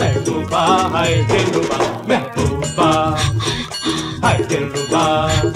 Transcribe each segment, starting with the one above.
Mehbooba hi Dillruba Mehbooba hi Dillruba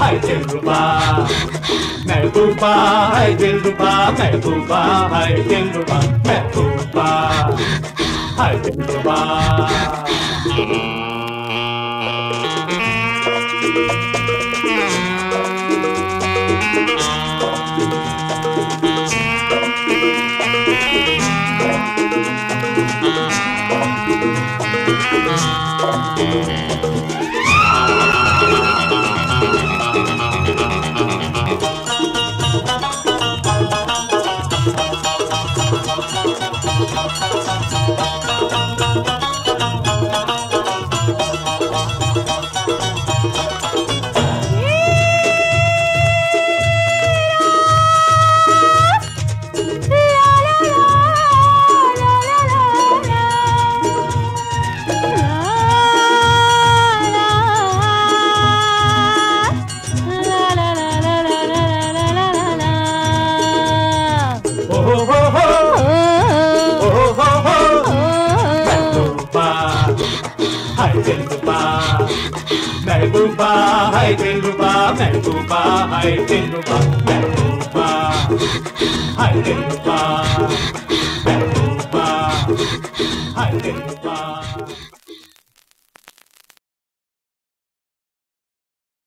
hai del rumba mẹ rumba hai del rumba mẹ rumba hai del rumba mẹ rumba hai del rumba rupa main rupa hai ten rupa main rupa hai ten rupa main rupa hai ten rupa main rupa hai ten rupa